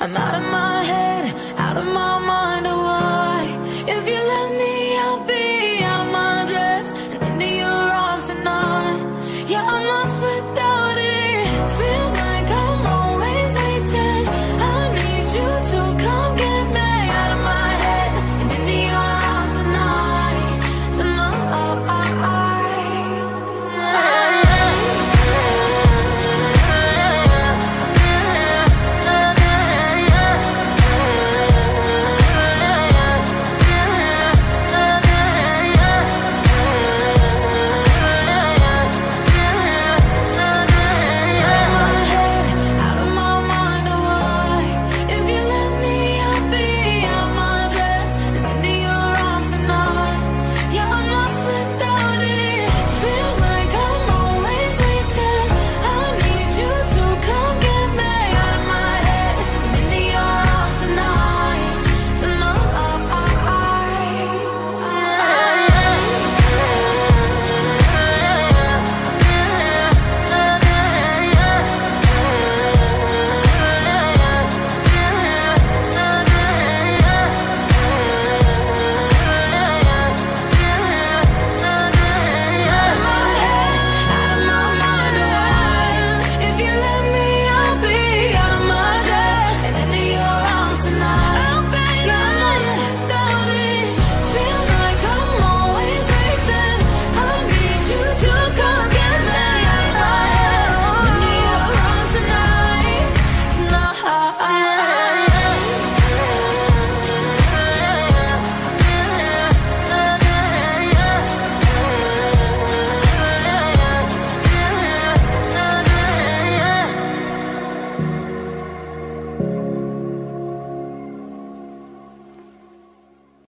I'm out of my head, out of my